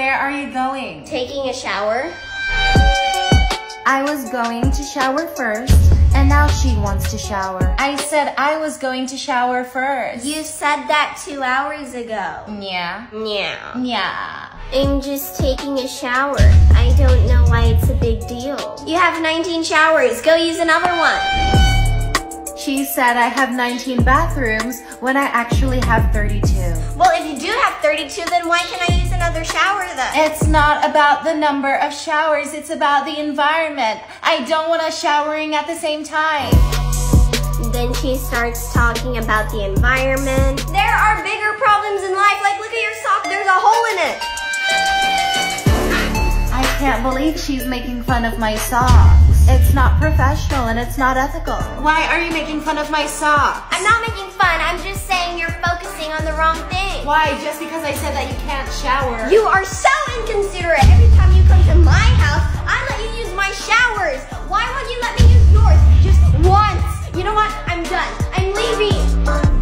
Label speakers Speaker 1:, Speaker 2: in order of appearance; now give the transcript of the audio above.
Speaker 1: Where are you going?
Speaker 2: Taking a shower.
Speaker 3: I was going to shower first, and now she wants to shower.
Speaker 1: I said I was going to shower first.
Speaker 2: You said that two hours ago.
Speaker 1: Yeah.
Speaker 2: Yeah.
Speaker 1: Yeah.
Speaker 2: I'm just taking a shower. I don't know why it's a big deal. You have 19 showers. Go use another one.
Speaker 3: She said I have 19 bathrooms when I actually have 32.
Speaker 2: Well, 32, then why can I use another shower then?
Speaker 1: It's not about the number of showers, it's about the environment. I don't want us showering at the same time.
Speaker 2: Then she starts talking about the environment. There are bigger problems in life. Like, look at your sock. There's a hole in it.
Speaker 3: I can't believe she's making fun of my socks. It's not professional and it's not ethical.
Speaker 1: Why are you making fun of my socks?
Speaker 2: I'm not making thing.
Speaker 1: Why? Just because I said that you can't shower?
Speaker 2: You are so inconsiderate. Every time you come to my house, I let you use my showers. Why won't you let me use yours? Just once. You know what? I'm done. I'm leaving.